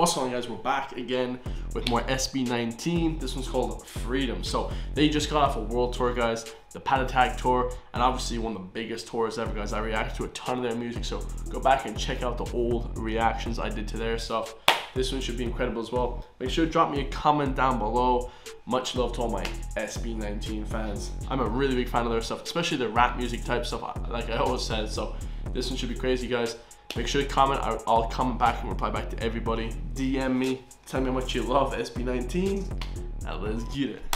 What's going on guys, we're back again with more SB19. This one's called Freedom. So they just got off a world tour guys, the Pagtatag tour, and obviously one of the biggest tours ever guys. I reacted to a ton of their music, so go back and check out the old reactions I did to their stuff. This one should be incredible as well. Make sure to drop me a comment down below. Much love to all my SB19 fans. I'm a really big fan of their stuff, especially the rap music type stuff, like I always said. So this one should be crazy guys. Make sure to comment. I'll comment back and reply back to everybody. DM me. Tell me how much you love SB19. Now let's get it.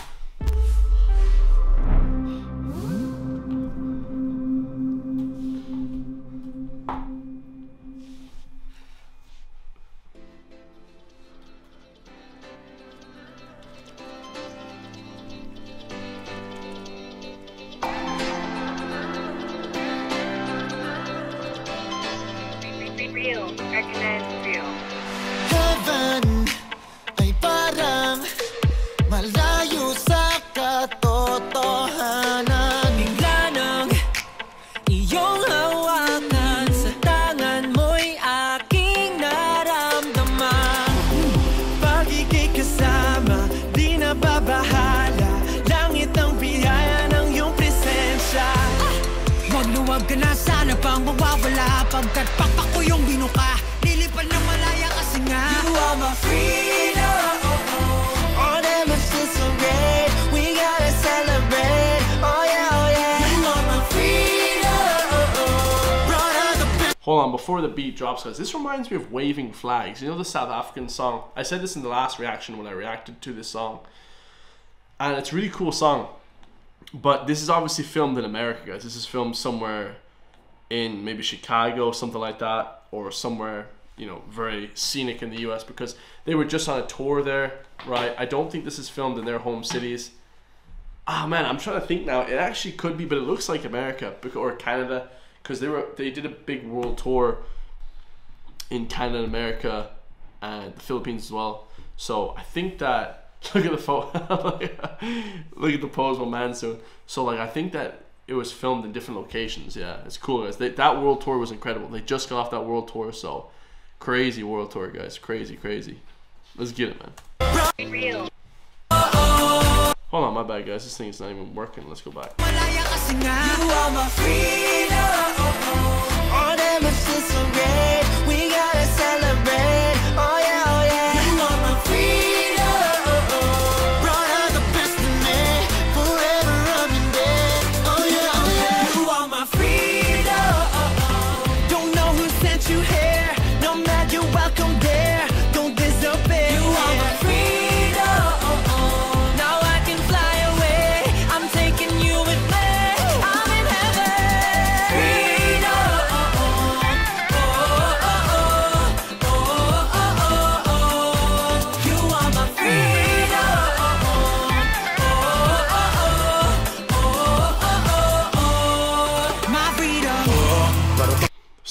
Huwag ka na sana pang mawawala Pagkat pakpak ko yung binuka Lilipad ng malaya kasi nga You are my freedom All them is just so We gotta celebrate Oh yeah, oh yeah You are my freedom Brought out the best Hold on, before the beat drops, guys, this reminds me of Waving Flags. You know the South African song? I said this in the last reaction when I reacted to this song. And it's a really cool song. But this is obviously filmed in America, guys. This is filmed somewhere in maybe Chicago, something like that, or somewhere, you know, very scenic in the US because they were just on a tour there, right? I don't think this is filmed in their home cities. Ah man, I'm trying to think now. It actually could be, but it looks like America or Canada because they were they did a big world tour in Canada, America, and the Philippines as well. So I think that look at the photo, look at the pose my man's doing. So like I think that it was filmed in different locations. Yeah, it's cool guys. They, that world tour was incredible. They just got off that world tour, so crazy world tour guys, crazy crazy. Let's get it, man. Real. Hold on, my bad guys. This thing is not even working. Let's go back.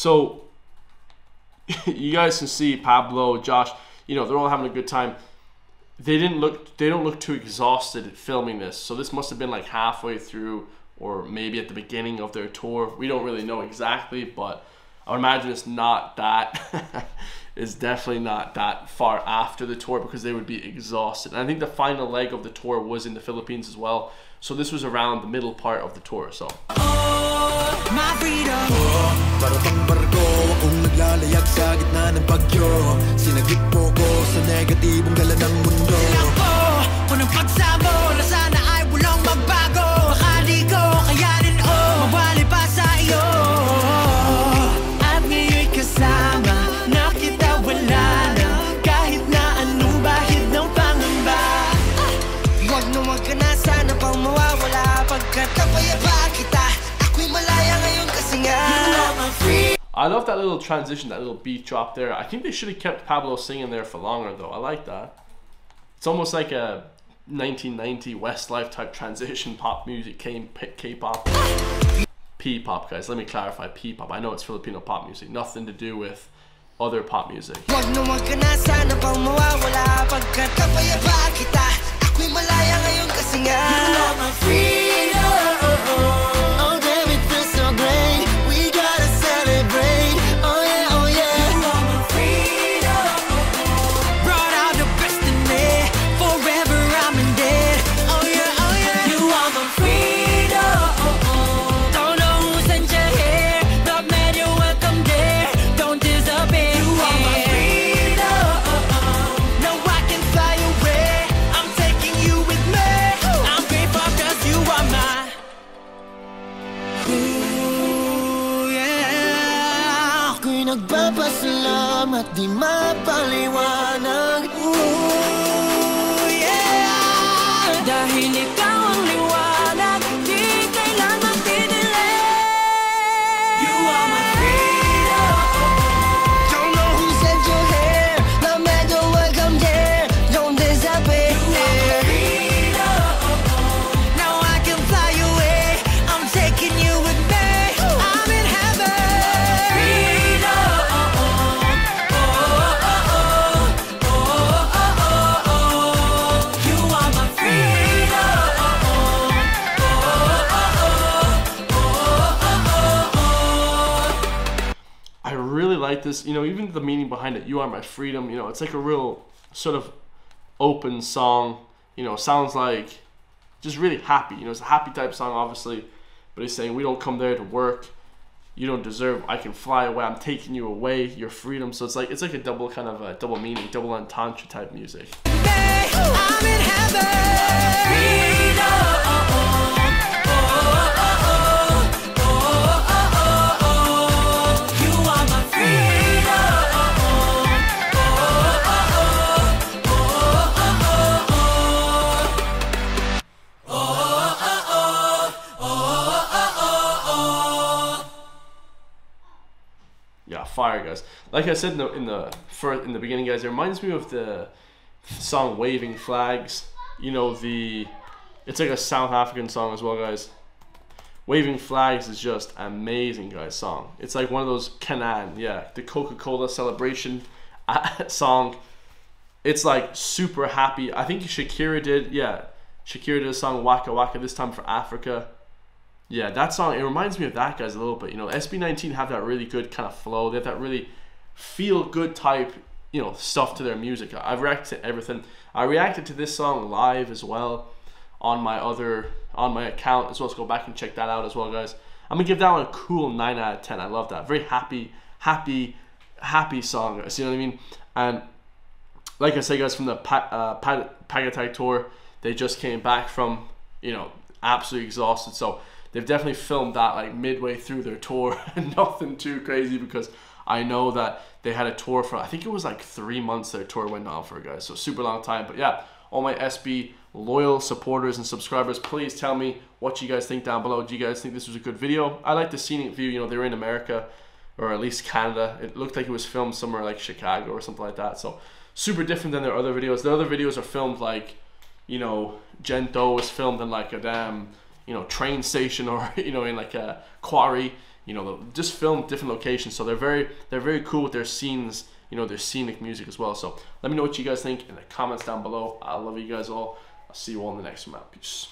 So you guys can see Pablo, Josh, you know, they're all having a good time. They didn't look they don't look too exhausted filming this. So this must have been like halfway through or maybe at the beginning of their tour. We don't really know exactly, but I would imagine it's not that it's definitely not that far after the tour because they would be exhausted. And I think the final leg of the tour was in the Philippines as well. So this was around the middle part of the tour. So My freedom. Para bang barko akong naglalayag sa gitna ng bagyo Sinagip mo ko sa negatibong dala ng mundo. Ako, unang pagsamo I love that little transition, that little beat drop there. I think they should have kept Pablo singing there for longer, though. I like that. It's almost like a 1990 Westlife type transition pop music, K-pop. P-pop, guys. Let me clarify. P-pop. I know it's Filipino pop music. Nothing to do with other pop music. Magpapasalamat Di mapaliwanag like this. You know, even the meaning behind it. You are my freedom. You know, it's like a real sort of open song. You know, sounds like just really happy. You know, it's a happy type song, obviously. But he's saying we don't come there to work. You don't deserve. I can fly away. I'm taking you away. Your freedom. So it's like it's like a double kind of a double meaning, double entendre type music. I'm Like I said in the in the for in the beginning, guys, it reminds me of the song "Waving Flags." You know the, it's like a South African song as well, guys. "Waving Flags" is just amazing, guys. Song. It's like one of those K'naan, yeah, the Coca Cola celebration uh, song. It's like super happy. I think Shakira did, yeah. Shakira did a song "Waka Waka" this time for Africa. Yeah, that song, it reminds me of that, guys, a little bit. You know, SB19 have that really good kind of flow. They have that really feel good type, you know, stuff to their music. I've reacted to everything. I reacted to this song live as well on my other, on my account as well. So go back and check that out as well, guys. I'm to give that one a cool 9 out of 10. I love that. Very happy, happy, happy song, guys. You know what I mean? And like I say, guys, from the pa- uh, tour, they just came back from, you know, absolutely exhausted. So they've definitely filmed that like midway through their tour. Nothing too crazy because I know that they had a tour for, I think it was like three months their tour went on for, guys. So super long time. But yeah, all my SB loyal supporters and subscribers, please tell me what you guys think down below. Do you guys think this was a good video? I like the scenic view. You know, they were in America or at least Canada. It looked like it was filmed somewhere like Chicago or something like that. So super different than their other videos. Their other videos are filmed like, you know, Gento was filmed in like a damn, you know, train station or you know in like a quarry. You know, just film different locations. So they're very they're very cool with their scenes. You know, their scenic music as well. So let me know what you guys think in the comments down below. I love you guys all. I'll see you all in the next one. Peace.